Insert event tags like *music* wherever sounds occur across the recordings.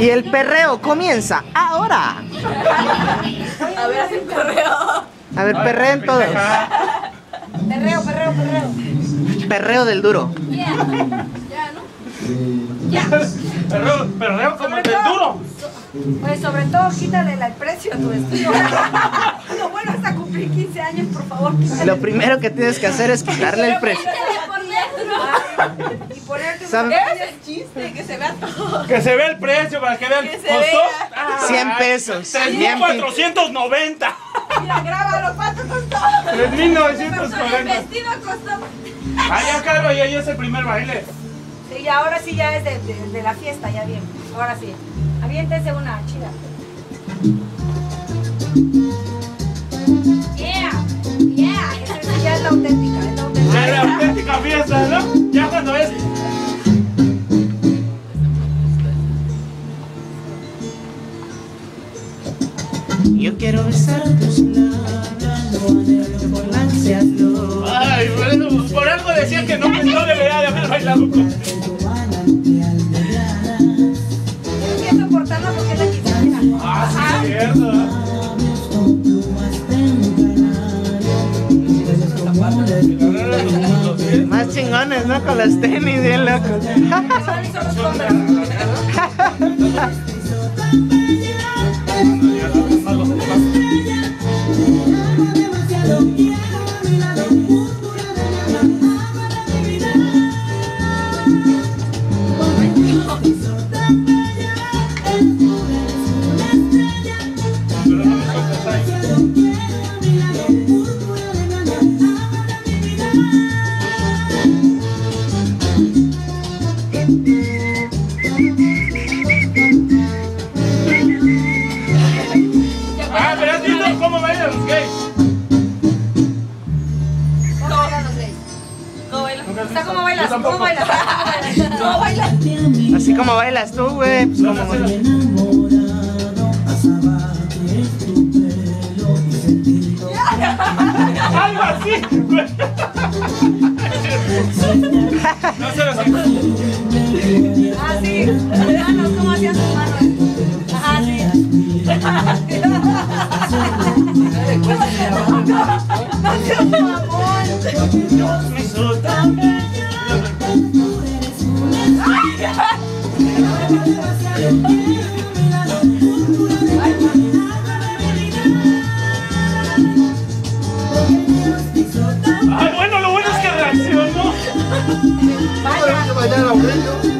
Y el perreo comienza ahora. A ver, haz el perreo. A ver, perreen todos. Perreo, perreo, perreo. Perreo del duro. Ya. Ya, ¿no? Ya. Perreo, perreo como el del duro. Pues sobre todo quítale el precio a tu vestido. *laughs* No vuelvas a cumplir 15 años, por favor. quítale. Lo primero que tienes que hacer es quitarle el precio. Y ponerte es el chiste, que se vea todo. Que se vea el precio para que vean. Que se Costó vea. ah, 100 pesos. 3.490. Mira, grábalo, ¿cuánto costó? 3.940. El vestido costó. Ah, ya, claro, ya, ya es el primer baile. Sí, ya, ahora sí ya es de, de, de la fiesta, ya bien. Ahora sí. Aviéntese una chida. Yo quiero besar tus labios flor. Ay, bueno, por algo decía que no, no debería de haber bailado con. Tienes que soportarla porque es la. Ah, sí, cierto. Más chingones, ¿no? Con las tenis, bien locos. *laughs* cómo bailan los gays. ¿Cómo bailas? ¿Cómo bailas? *laughs* ¿Cómo bailas? Así como bailas tú, güey. Pues como bailas. Algo así. No se lo Ah, sí. Manos, ¿cómo hacían sus manos? Ajá, sí. *laughs* Ay, bueno, lo bueno es que reaccionó. Vaya. Yo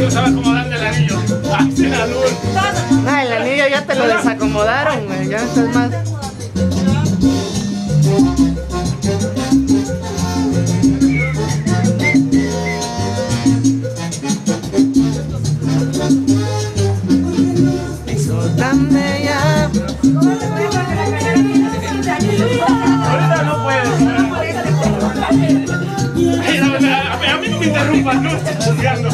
Es que estaba acomodando el anillo. Ay, sin alur. Todo. Ah, el anillo ya te lo desacomodaron, güey. Ya estás más. Ahorita no puedes. A, mí no me interrumpas, no estoy chismeando.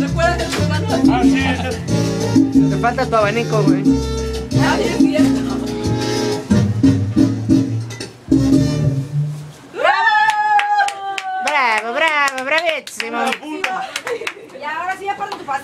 ¿Recuerdas mano? Ah, sí. Te falta tu abanico, güey.